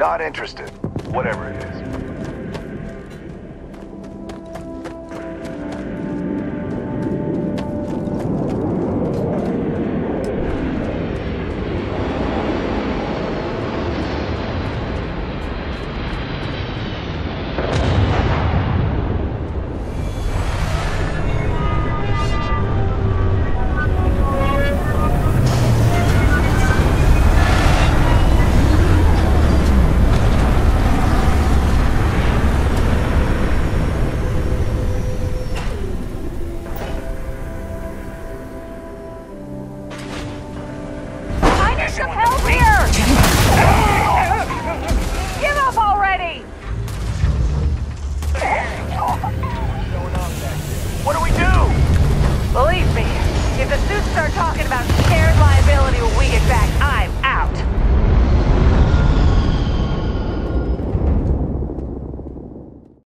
Not interested. Whatever it is. Need some help here! Give up already! What do we do? Believe me, if the suits start talking about shares